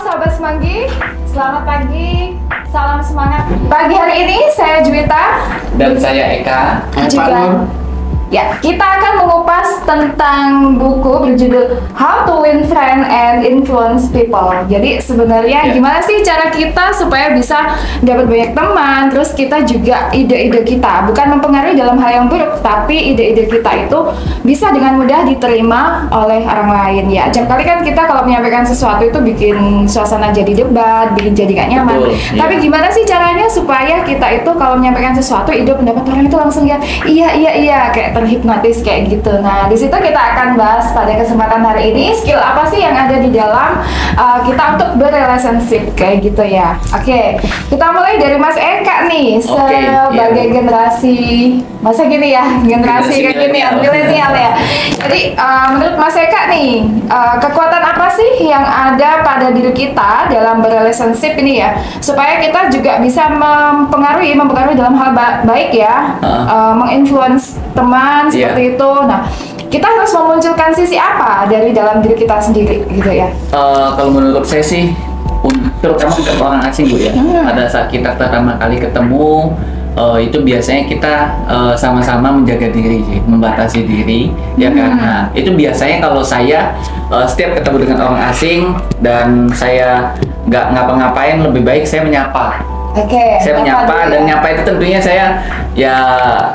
Sobat Semanggi, selamat pagi, salam semangat. Pagi hari ini saya Juwita Dan saya Eka. juga. Ya, kita akan mengupas tentang buku berjudul How to Win Friend and Influence People. Jadi sebenarnya Ya. gimana sih cara kita supaya bisa dapat banyak teman, terus kita juga ide-ide kita bukan mempengaruhi dalam hal yang buruk, tapi ide-ide kita itu bisa dengan mudah diterima oleh orang lain ya. Jam kali kan kita kalau menyampaikan sesuatu itu bikin suasana jadi debat, bikin jadi gak nyaman. Betul, iya. Tapi gimana sih caranya supaya kita itu kalau menyampaikan sesuatu ide pendapat orang itu langsung ya iya iya iya kayak terhipnotis kayak gitu. Nah di situ kita akan bahas pada kesempatan hari ini skill apa sih yang ada di dalam uh, kita untuk berrelationship kayak gitu ya. Oke kita mulai dari Mas Eka nih Oke, sebagai iya. generasi masa gini ya generasi kayak gini ya milenial. ya. Jadi uh, menurut Mas Eka nih uh, kekuatan apa sih yang ada pada diri kita dalam berrelationship ini ya supaya kita juga bisa mempengaruhi mempengaruhi dalam hal ba- baik ya Heeh. uh, menginfluence teman Iya. seperti itu. Nah kita harus memunculkan sisi apa dari dalam diri kita sendiri gitu ya. Eh, kalau menurut saya sih, terutama untuk orang asing bu ya, Hmm. pada saat kita pertama kali ketemu, eh, itu biasanya kita eh, sama-sama menjaga diri, membatasi diri, ya. Hmm. Nah, itu biasanya kalau saya eh, setiap ketemu dengan orang asing dan saya nggak ngapa-ngapain, lebih baik saya menyapa. Oke. saya apa menyapa dulu dan ya? nyapa itu tentunya saya ya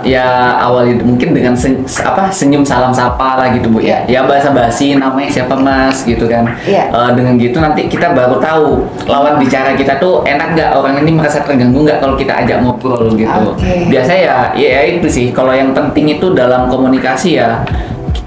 ya awali mungkin dengan sen- apa senyum salam sapa lah gitu bu ya ya bahasa basi namanya siapa mas gitu kan Iya. Eh, dengan gitu nanti kita baru tahu lawan bicara kita tuh enak nggak orang ini merasa terganggu nggak kalau kita ajak ngobrol gitu Oke. biasa ya ya itu sih kalau yang penting itu dalam komunikasi ya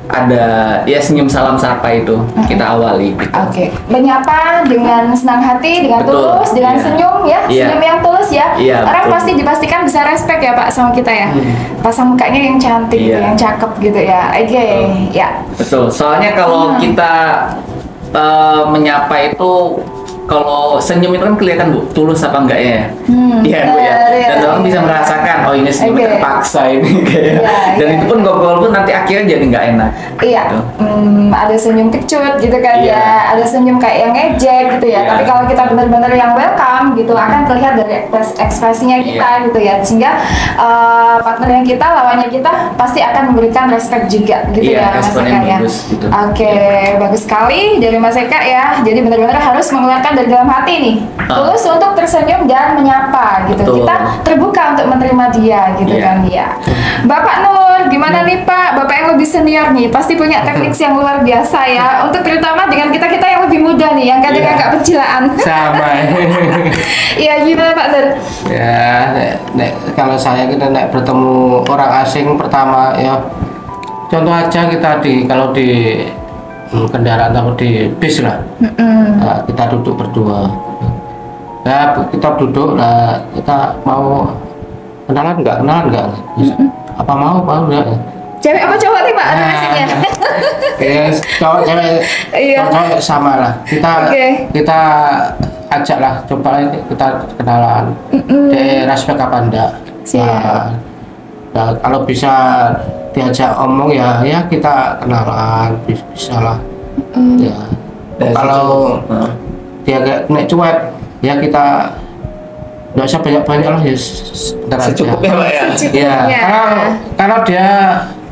ada ya senyum salam sapa itu kita awali gitu. Oke, menyapa dengan senang hati, dengan Betul, tulus, dengan iya. senyum ya, Iya. senyum yang tulus ya. Iya, Orang betul. pasti dipastikan bisa respect ya Pak sama kita ya. Hmm. Pasang mukanya yang cantik, gitu, Iya. yang cakep gitu ya. Oke, Betul. ya. Betul. Soalnya kalau Hmm. kita eh, menyapa itu kalau senyum itu kan kelihatan bu tulus apa enggaknya ya. Hmm, Iya bu ya. iya, Dan orang iya. bisa merasakan oh ini senyumnya Oke. terpaksa ini kayak. Iya, Dan iya, itu pun iya. ngobrol pun nanti akhirnya jadi nggak enak. Iya, Gitu. hmm, ada senyum kecut gitu kan Iya. ya, ada senyum kayak yang ngejek gitu ya. Iya. Tapi kalau kita benar-benar yang welcome gitu, akan terlihat dari ekspres- ekspresinya kita Iya. gitu ya. Sehingga eh, partner yang kita, lawannya kita pasti akan memberikan respect juga gitu Iya, ya Mas responnya Eka ya. gitu. Oke, bagus sekali dari Mas Eka ya. Jadi benar-benar harus mengeluarkan dari dalam hati nih, Ah. tulus untuk tersenyum dan menyapa gitu. Betul. Kita terbuka untuk menerima dia gitu Iya. kan dia. Bapak Nur, gimana nih Pak? Bapak yang lebih senior nih, pasti punya teknik yang luar biasa ya. Untuk terutama dengan kita kita yang lebih muda nih, yang kadang Iya. agak pencilaan. sama Iya gimana Pak Nur? ya nek, nek, kalau saya kita nek bertemu orang asing pertama ya contoh aja kita di kalau di kendaraan atau di bis lah Mm-mm. Nah, kita duduk berdua ya kita duduk lah kita mau kenalan nggak kenalan nggak apa mau mau nggak Cewek apa cowok nih Pak? Nah. ya cowok cewek Iya. cowok sama lah kita Oke. kita ajak lah coba kita kenalan Mm-mm. dia respect apa enggak Siap. Nah, nah, kalau bisa diajak omong ya ya kita kenalan bis- bisa lah Mm. ya Dan kalau situ, eh, dia kayak naik cuek ya kita nggak usah banyak banyak lah ya sebentar aja. secukupnya pak ya. Ya, kalau kalau dia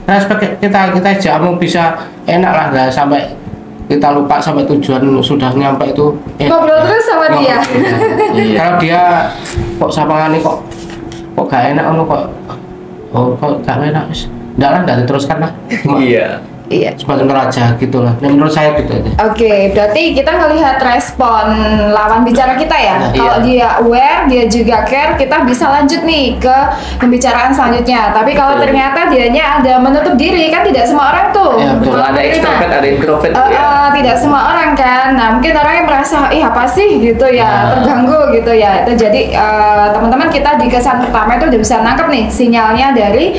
respect kita kita jamu bisa enak lah nggak sampai kita lupa sampai tujuan sudah nyampe itu. eh, Ngobrol terus sama ngobrol dia. Iya. Kalau dia kok sama ini kok kok gak enak ono kok oh kok gak enak Nggak lah nggak diteruskan lah. Iya. Iya. sebentar aja gitu lah. Dan menurut saya gitu aja. Oke, berarti kita ngelihat respon lawan bicara kita ya. Nah, Kalau iya. dia aware, dia juga care, kita bisa lanjut nih ke pembicaraan selanjutnya. Tapi kalau Betul. ternyata dianya ada menutup diri, kan tidak semua orang tuh. Iya, betul. Ada extrovert ada introvert bu ya. eh, tidak semua orang kan. Nah, mungkin orang yang merasa, ih apa sih gitu ya, Nah. terganggu gitu ya. Itu jadi eh, teman-teman kita di kesan pertama itu udah bisa nangkep nih sinyalnya dari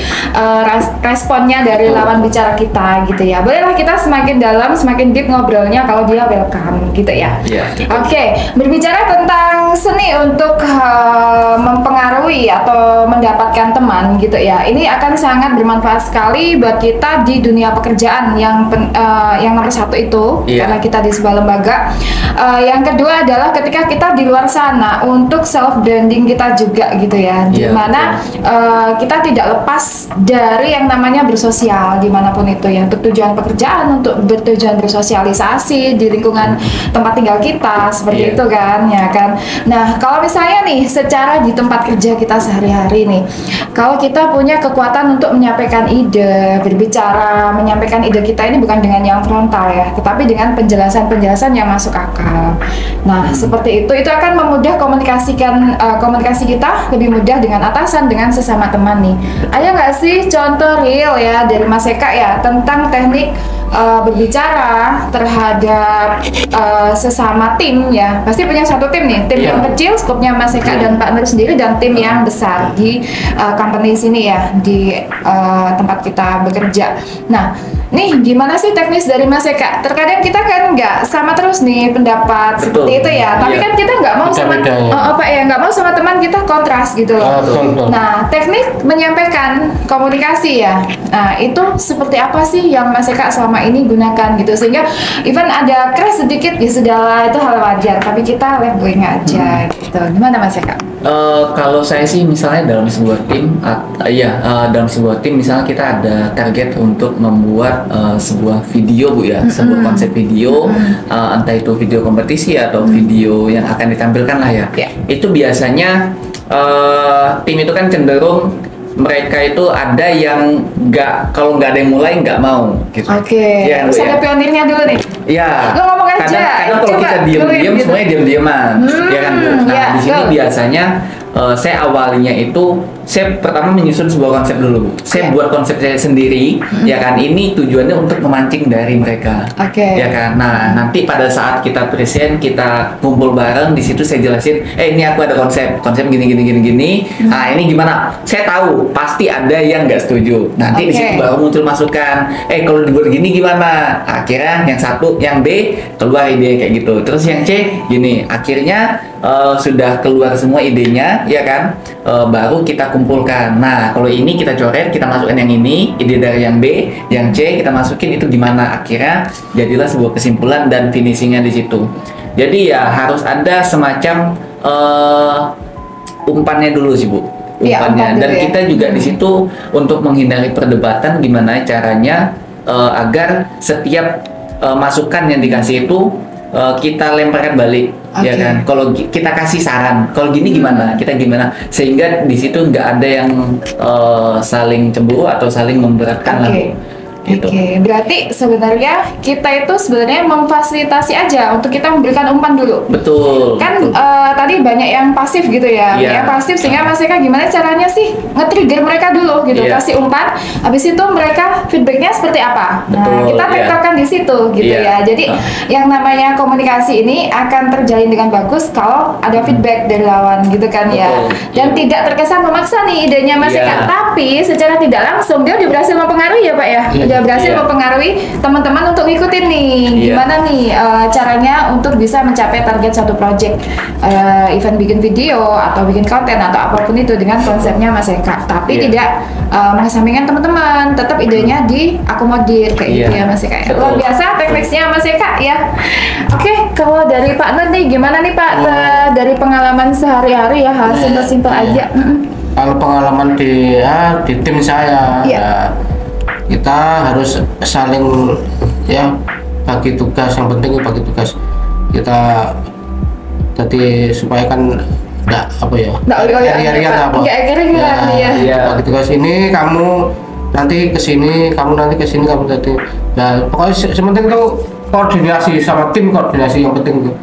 res- responnya dari Betul. lawan bicara kita gitu ya. Bolehlah kita semakin dalam, semakin deep ngobrolnya kalau dia welcome gitu ya. Iya. Oke, berbicara tentang seni untuk eh, mempengaruhi atau mendapatkan teman gitu ya. Ini akan sangat bermanfaat sekali buat kita di dunia pekerjaan yang pen- eh, yang nomor satu itu Iya. karena kita di sebuah lembaga. Eh, yang kedua adalah ketika kita di luar sana untuk self branding kita juga gitu ya, di Iya, mana eh, kita tidak lepas dari yang namanya bersosial di mana pun itu ya untuk tujuan pekerjaan, untuk bertujuan bersosialisasi di lingkungan tempat tinggal kita seperti Iya. itu kan ya kan. Nah kalau misalnya nih secara di tempat kerja kita sehari-hari nih, kalau kita punya kekuatan untuk menyampaikan ide, berbicara, menyampaikan ide kita ini bukan dengan yang frontal ya, tetapi dengan penjelasan-penjelasan yang masuk akal. Nah seperti itu itu akan memudah komunikasikan eh, komunikasi kita lebih mudah dengan atasan dengan sesama teman nih. Ada nggak sih contoh real ya dari Mas Eka ya tentang teknik eh, berbicara terhadap eh, sesama tim ya pasti punya satu tim nih tim Iya. yang kecil skupnya Mas Eka dan Pak Nur sendiri dan tim yang besar di eh, company sini ya di eh, tempat kita bekerja. Nah nih gimana sih teknis dari Mas Eka? Terkadang kita kan nggak sama terus nih pendapat Betul. seperti itu ya. Tapi Iya. kan kita nggak mau sama ya. Oh, Pak ya nggak mau sama teman kita kontras gitu loh. Ah, betul, betul. Nah teknik menyampaikan komunikasi ya. Nah itu seperti apa sih yang Mas Eka selama ini gunakan gitu sehingga even ada crash sedikit ya sudahlah itu hal wajar. Tapi kita let going aja gitu. Gimana Mas Eka? Eh, kalau saya sih misalnya dalam sebuah tim, at- iya eh, dalam sebuah tim misalnya kita ada target untuk membuat eh, sebuah video bu ya, sebuah konsep video, eh, entah itu video kompetisi atau video yang akan ditampilkan lah ya. Ya. Itu biasanya eh, tim itu kan cenderung mereka itu ada yang nggak kalau nggak ada yang mulai nggak mau gitu. Oke. Iya, Bu, Terus ya. ada pionirnya dulu nih. Iya. Lo ngomong aja. Kadang, kadang kalau kita diam-diam gitu. semuanya diam-diaman, Hmm, ya kan Bu. Nah ya, di sini biasanya eh, saya awalnya itu saya pertama menyusun sebuah konsep dulu. Saya Ya. buat konsep saya sendiri, ya kan. Ini tujuannya untuk memancing dari mereka. Oke. Ya kan. Nah nanti pada saat kita present, kita kumpul bareng di situ saya jelasin, eh ini aku ada konsep, konsep gini gini gini gini. Hmm. Nah ini gimana? Saya tahu pasti ada yang nggak setuju. Nanti di Oke. situ baru muncul masukan eh kalau dibuat gini gimana akhirnya yang satu yang B keluar ide kayak gitu terus yang C gini akhirnya eh, sudah keluar semua idenya ya kan Eh, baru kita kumpulkan nah kalau ini kita coret kita masukkan yang ini ide dari yang B yang C kita masukin itu gimana akhirnya jadilah sebuah kesimpulan dan finishingnya di situ jadi ya harus ada semacam eh, umpannya dulu sih bu Iya, umpannya umpan dulu dan ya. kita juga di Hmm. situ untuk menghindari perdebatan gimana caranya eh, agar setiap eh, masukan yang dikasih itu eh, kita lemparkan balik ya Oke. kan kalau kita kasih saran kalau gini gimana kita gimana sehingga di situ nggak ada yang eh, saling cemburu atau saling memberatkan lah Oke. Gitu Oke, berarti sebenarnya kita itu sebenarnya memfasilitasi aja untuk kita memberikan umpan dulu. betul kan betul. eh, tadi banyak yang pasif gitu ya Iya. yang pasif sehingga Mas Eka gimana caranya sih nge-trigger mereka dulu gitu Iya. kasih umpan habis itu mereka feedbacknya seperti apa nah Betul, kita iya. tektokkan di situ gitu Iya. ya jadi Ah. yang namanya komunikasi ini akan terjalin dengan bagus kalau ada feedback dari lawan gitu kan ya Betul, dan iya. tidak terkesan memaksa nih idenya Mas Iya. Eka tapi secara tidak langsung dia udah berhasil mempengaruhi ya Pak ya Iya. udah berhasil Iya. mempengaruhi teman-teman untuk ngikutin nih Iya. gimana nih eh, caranya untuk bisa mencapai target satu project eh, event bikin video atau bikin konten atau apa pun itu dengan konsepnya Mas Eka tapi Iya. tidak eh, mengesampingkan teman-teman tetap idenya diakomodir kayak gitu Iya. ya Mas Eka ya. Luar biasa tekniknya Mas Eka ya oke kalau dari Pak Nur nih gimana nih Pak Eh, dari pengalaman sehari-hari ya hal simpel-simpel Iya. aja kalau pengalaman di ya, di tim saya Iya. ya, kita harus saling ya bagi tugas. Yang penting bagi tugas. Kita jadi supaya kan enggak apa ya Nggak oyo-oyo iri-irian apa Nggak iri-irian, iya. Iya. bagi tugas ini kamu nanti ke sini kamu nanti ke sini kamu tadi nah pokoknya se- sementing itu koordinasi sama tim koordinasi yang penting tuh.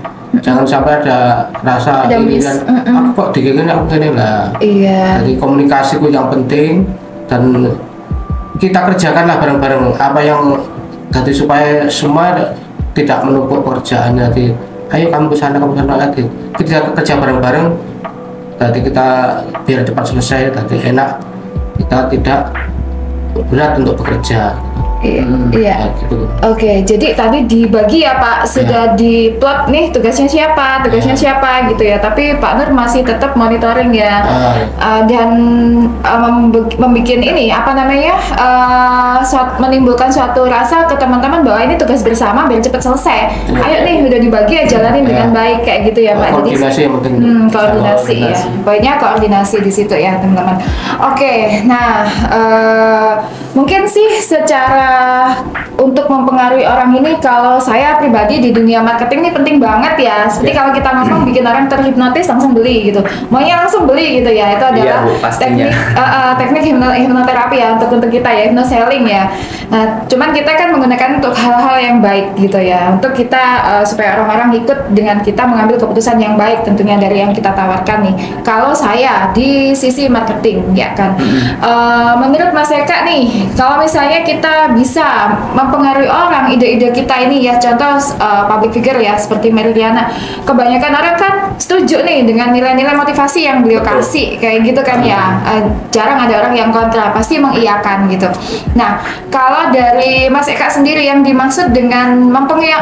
Jangan sampai ada rasa Ada ini kan Mm-mm. aku kok digini aku tadi lah iya. jadi komunikasi itu yang penting dan kita kerjakan lah bareng-bareng. Apa yang jadi supaya semua tidak menumpuk pekerjaannya di ayo kamu ke sana kamu ke sana lagi. Kita kerja bareng-bareng. Jadi kita biar cepat selesai jadi enak. Kita tidak berat untuk bekerja Iya. Hmm. Iya. Oke, jadi tadi dibagi ya Pak, sudah di plot nih tugasnya siapa, tugasnya Iya. siapa gitu ya. Tapi Pak Nur masih tetap monitoring ya, Ah, Uh, dan uh, membuat ini apa namanya, uh, suat- menimbulkan suatu rasa ke teman-teman bahwa ini tugas bersama biar cepat selesai. Iya. Ayo nih udah dibagi ya jalanin Iya. dengan baik kayak gitu ya Pak. Jadi koordinasi yang penting Hmm, koordinasi, ya. Koordinasi. Pokoknya koordinasi di situ ya, teman-teman. Oke, nah eh, mungkin sih secara untuk mempengaruhi orang ini kalau saya pribadi di dunia marketing ini penting banget ya. Seperti Ya. kalau kita ngomong bikin orang terhipnotis langsung beli gitu. Maunya langsung beli gitu ya. Itu adalah Iya, Bu, pastinya. teknik eh, eh, teknik hipno- hipnoterapi ya untuk untuk kita ya, hypnoselling ya. Nah, cuman kita kan menggunakan untuk hal-hal yang baik gitu ya. Untuk kita eh, supaya orang-orang ikut dengan kita mengambil keputusan yang baik tentunya dari yang kita tawarkan nih. Kalau saya di sisi marketing ya kan. Menurut Mas Eka nih, kalau misalnya kita bisa mempengaruhi orang ide-ide kita ini ya contoh eh, public figure ya seperti Meridiana. Kebanyakan orang kan setuju nih dengan nilai-nilai motivasi yang beliau Betul. kasih kayak gitu kan ya. Eh, jarang ada orang yang kontra, pasti mengiyakan gitu. Nah, kalau dari Mas Eka sendiri yang dimaksud dengan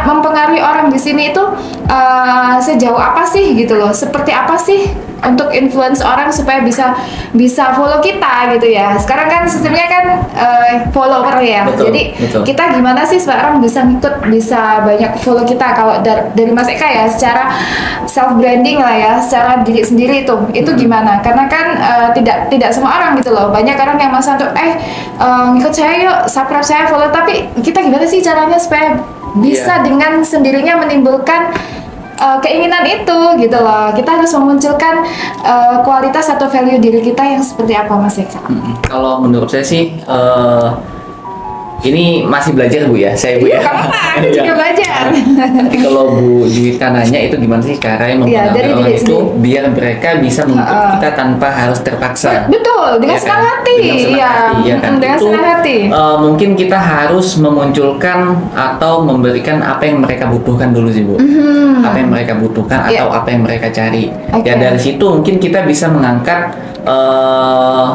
mempengaruhi orang di sini itu eh, sejauh apa sih gitu loh? Seperti apa sih untuk influence orang supaya bisa bisa follow kita gitu ya. Sekarang kan sistemnya kan eh, follower ya. Betul, Jadi betul. kita gimana sih supaya orang bisa ngikut, bisa banyak follow kita kalau dar- dari Mas Eka ya secara self branding lah ya, secara diri sendiri itu itu Hmm. gimana? Karena kan eh, tidak tidak semua orang gitu loh. Banyak orang yang masa untuk eh eh, ngikut saya yuk, subscribe saya, follow. Tapi kita gimana sih caranya supaya bisa Iya. dengan sendirinya menimbulkan uh, keinginan itu gitu loh. Kita harus memunculkan uh, kualitas atau value diri kita yang seperti apa Mas Eka? Mm, Kalau menurut saya sih eh, ini masih belajar bu ya, saya bu ya. Gak apa-apa, aku Iya. juga belajar. Tapi kalau Bu Juwita nanya itu gimana sih cara yang Iya, mempengaruhi dari orang itu sendiri. biar mereka bisa mengikut Heeh. kita tanpa harus terpaksa. Betul, dengan Ya kan? senang hati. Dengan senang Iya, hati, ya kan? dengan Itu, senang hati. eh, mungkin kita harus memunculkan atau memberikan apa yang mereka butuhkan dulu sih bu. Hmm. Apa yang mereka butuhkan Iya. atau apa yang mereka cari. Oke. Ya dari situ mungkin kita bisa mengangkat eh,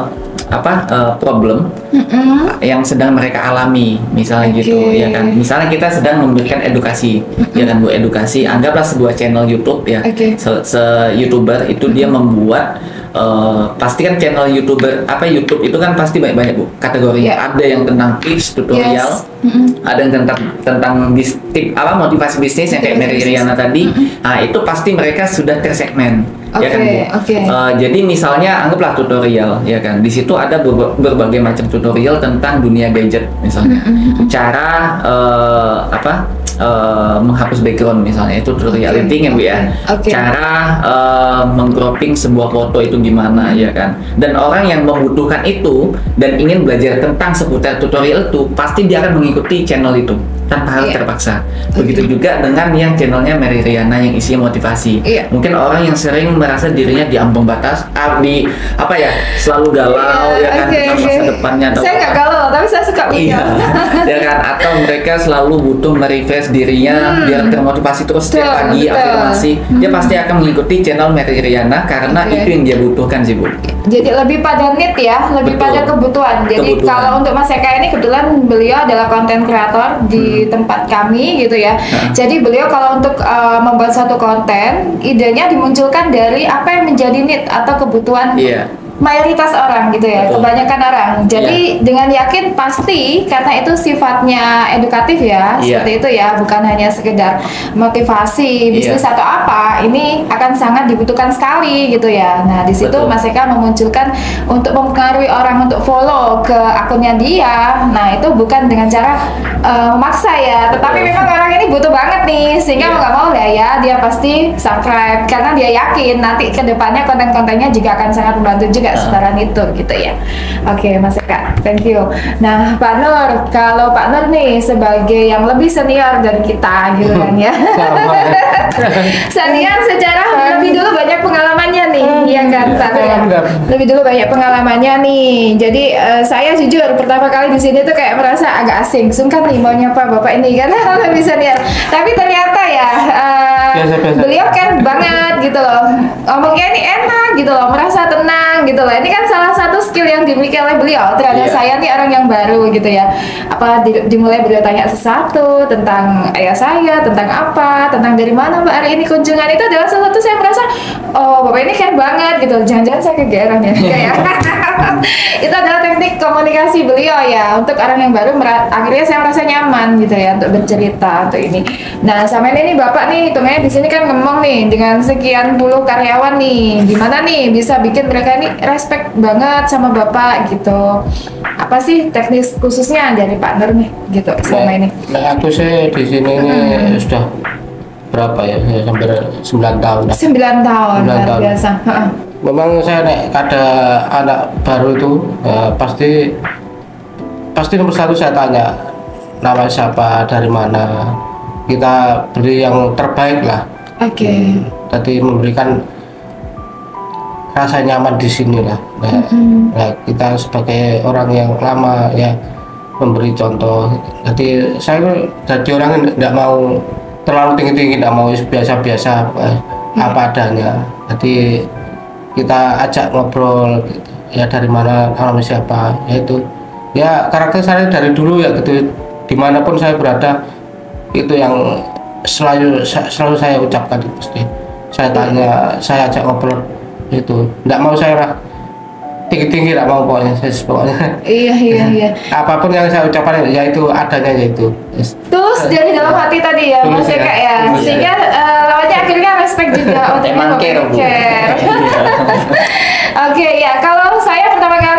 apa eh, problem Mm-mm. yang sedang mereka alami misalnya Oke. gitu ya kan misalnya kita sedang memberikan edukasi ya kan bu edukasi anggaplah sebuah channel YouTube ya Oke. se, youtuber itu dia membuat eh, pasti kan channel youtuber apa YouTube itu kan pasti banyak banyak bu kategorinya Iya. ada yang tentang tips tutorial Yes. Mm-mm. ada yang tentang tentang bis, tip apa motivasi bisnis yang kayak Mary Riana tadi nah itu pasti mereka sudah tersegmen ya kan? Bu? oke. Eh, jadi misalnya anggaplah tutorial ya kan? Di situ ada berba- berbagai macam tutorial tentang dunia gadget misalnya. Cara eh, apa? Eh, menghapus background misalnya. Itu tutorial Oke, editing ya bu ya. oke. cara eh, mengcropping sebuah foto itu gimana ya kan? Dan orang yang membutuhkan itu dan ingin belajar tentang seputar tutorial itu pasti dia akan mengikuti channel itu tanpa harus Iya. terpaksa begitu juga dengan yang channelnya Mary Riana yang isinya motivasi Iya. mungkin orang yang sering merasa dirinya di ambang batas ah, di apa ya selalu galau ya kan Oke, tentang masa oke. depannya atau Saya nggak galau, tapi saya suka Iya, ya kan? Atau mereka selalu butuh merefresh dirinya Hmm. biar termotivasi terus setiap pagi betul. afirmasi. Dia pasti akan mengikuti channel Mary Riana karena Oke. itu yang dia butuhkan sih bu. Jadi lebih pada need ya, lebih Betul. pada kebutuhan. Jadi Kebutuhan. kalau untuk Mas Eka ini kebetulan beliau adalah konten kreator di tempat kami gitu ya. Hmm. Jadi beliau kalau untuk uh, membuat satu konten, idenya dimunculkan dari apa yang menjadi need atau kebutuhan Iya. Mayoritas orang gitu ya, Betul. Iya. kebanyakan orang. Jadi dengan yakin pasti karena itu sifatnya edukatif ya, Iya. seperti itu ya, bukan hanya sekedar motivasi bisnis Iya. atau apa. Ini akan sangat dibutuhkan sekali gitu ya. Nah di situ. Mas Eka memunculkan untuk mempengaruhi orang untuk follow ke akunnya dia. Nah itu bukan dengan cara uh, memaksa ya, tetapi Betul. memang orang ini butuh banget nih, sehingga Iya. mau nggak mau ya ya dia pasti subscribe karena dia yakin nanti ke depannya konten-kontennya juga akan sangat membantu juga Ah. sebaran itu gitu ya. Oke Mas Eka, thank you. Nah Pak Nur, kalau Pak Nur nih sebagai yang lebih senior dari kita gitu kan ya. Sama. senior secara pengalamannya nih, ya kan Pak ya? Lebih dulu banyak pengalamannya nih. Jadi eh, saya jujur pertama kali di sini tuh kayak merasa agak asing, sungkan nih mau nyapa bapak ini karena lebih senior. Tapi ternyata ya Biasa-biasa. beliau kan banget gitu loh. Ngomongnya ini enak gitu loh, merasa tenang gitu loh. Ini kan salah satu skill yang dimiliki oleh beliau terhadap Iya. saya nih orang yang baru gitu ya. Apa di- dimulai beliau tanya sesuatu tentang ayah saya, tentang apa, tentang dari mana mbak hari ini kunjungan itu adalah salah satu saya merasa oh bapak ini keren banget gitu. Jangan-jangan saya kegeeran ya. Ya. itu adalah teknik komunikasi beliau ya untuk orang yang baru akhirnya saya merasa nyaman gitu ya untuk bercerita untuk ini. Nah sama ini nih bapak nih hitungnya di sini kan ngomong nih dengan sekian puluh karyawan nih gimana nih bisa bikin mereka ini respect banget sama bapak gitu. Apa sih teknis khususnya dari partner nih gitu selama ini? Nah, aku sih di sini ini sudah berapa ya? Ya, Hampir 9 tahun. lah. 9 tahun Sembilan luar tahun. biasa. Memang saya nek ada anak baru itu ya, pasti pasti nomor satu saya tanya nama siapa dari mana kita beri yang terbaik lah. Oke. Tadi memberikan rasa nyaman di sini lah. Nah, nah, kita sebagai orang yang lama ya memberi contoh. Jadi saya jadi orang yang tidak mau terlalu tinggi tinggi, tidak mau biasa-biasa eh, apa adanya. Jadi kita ajak ngobrol gitu. ya dari mana nama siapa yaitu ya karakter saya dari dulu ya gitu. Di mana pun saya berada itu yang selalu selalu saya ucapkan itu pasti. Saya tanya saya ajak ngobrol itu. Tidak mau saya lah tinggi tinggi tidak mau pokoknya saya pokoknya Iya iya iya. apa pun yang saya ucapkan ya itu adanya yaitu Yes. Tulus dari dalam hati tadi ya Tulus Mas Eka ya. ya. Tulus ya. Sehingga eh, lawannya akhirnya respect juga. Oh, ternyata care, care. Oke ya, kalau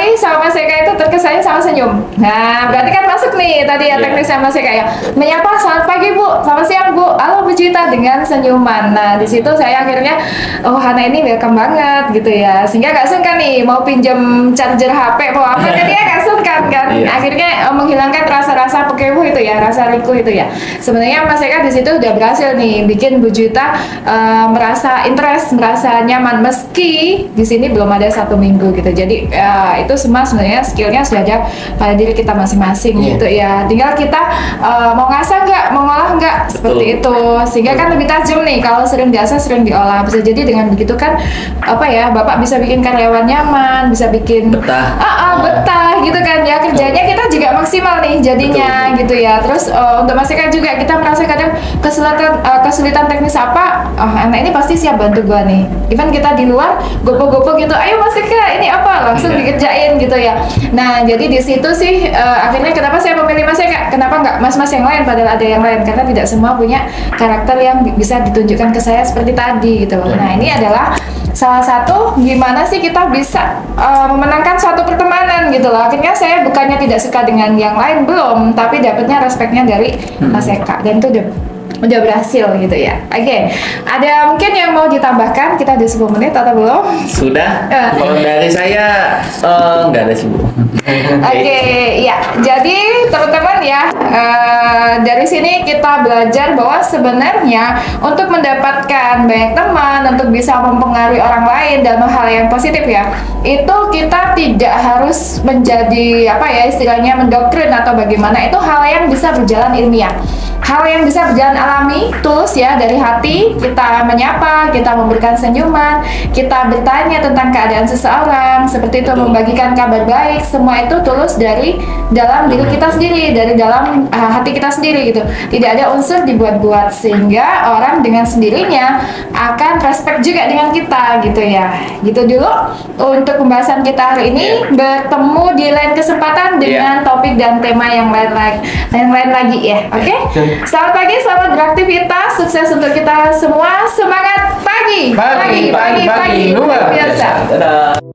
kali sama Mas Eka itu terkesannya sama senyum. Nah, berarti kan masuk nih tadi ya Iya. teknisnya Mas Eka ya. Menyapa selamat pagi Bu, selamat siang Bu. Halo Bu Cita dengan senyuman. Nah, di situ saya akhirnya oh Hana ini welcome banget gitu ya. Sehingga gak sungkan nih mau pinjam charger HP mau apa kan dia gak sungkan kan. Iya. Akhirnya eh, menghilangkan rasa-rasa pekewo itu ya, rasa riku itu ya. Sebenarnya Mas Eka di situ udah berhasil nih bikin Bu Juta eh, merasa interest, merasa nyaman meski di sini belum ada satu minggu gitu. Jadi eh, itu semua sebenarnya skillnya sudah ada pada diri kita masing-masing Iya. gitu ya. Tinggal kita eh, mau ngasah nggak, mau ngolah nggak seperti Betul. itu. Sehingga kan lebih tajam nih kalau sering biasa sering diolah. Bisa jadi dengan begitu kan apa ya, Bapak bisa bikin karyawan nyaman, bisa bikin Betah. ah, ah, betah gitu kan ya kerjanya kita juga maksimal nih jadinya gitu ya terus eh, untuk Mas Eka juga kita merasa kadang kesulitan eh, kesulitan teknis apa oh, anak ini pasti siap bantu gua nih. Even kita di luar gopo-gopo gitu ayo Mas Eka ini apa? Langsung Iya. dikerjain gitu ya. Nah jadi di situ sih eh, akhirnya kenapa saya memilih Mas Eka? Kenapa nggak mas-mas yang lain padahal ada yang lain? Karena tidak semua punya karakter yang bi- bisa ditunjukkan ke saya seperti tadi gitu loh. Nah ini adalah salah satu gimana sih kita bisa uh, memenangkan suatu pertemanan gitu loh. Akhirnya saya bukannya tidak suka dengan yang lain belum tapi dapatnya respeknya dari Mas Eka. Dan itu udah udah berhasil gitu ya. Oke ada mungkin yang mau ditambahkan? Kita ada 10 menit atau belum? Sudah. Eh. Kalau dari saya nggak ada sih bu. Oke, ya. Jadi teman-teman ya, eh, dari sini kita belajar bahwa sebenarnya untuk mendapatkan banyak teman, untuk bisa mempengaruhi orang lain dalam hal yang positif ya, itu kita tidak harus menjadi apa ya istilahnya mendoktrin atau bagaimana. Itu hal yang bisa berjalan ilmiah. Hal yang bisa berjalan alami, tulus ya dari hati, kita menyapa, kita memberikan senyuman, kita bertanya tentang keadaan seseorang, seperti itu Betul. membagikan kabar baik, semua itu tulus dari dalam diri kita sendiri, dari dalam uh, hati kita sendiri gitu. Tidak ada unsur dibuat-buat sehingga orang dengan sendirinya akan respect juga dengan kita gitu ya. Gitu dulu untuk pembahasan kita hari ini bertemu di lain kesempatan dengan topik dan tema yang lain lagi, yang lain lagi ya. Oke? Oke. Selamat pagi, selamat beraktivitas, sukses untuk kita semua. Semangat pagi, Pagi, pagi, pagi, luar biasa. Dadah.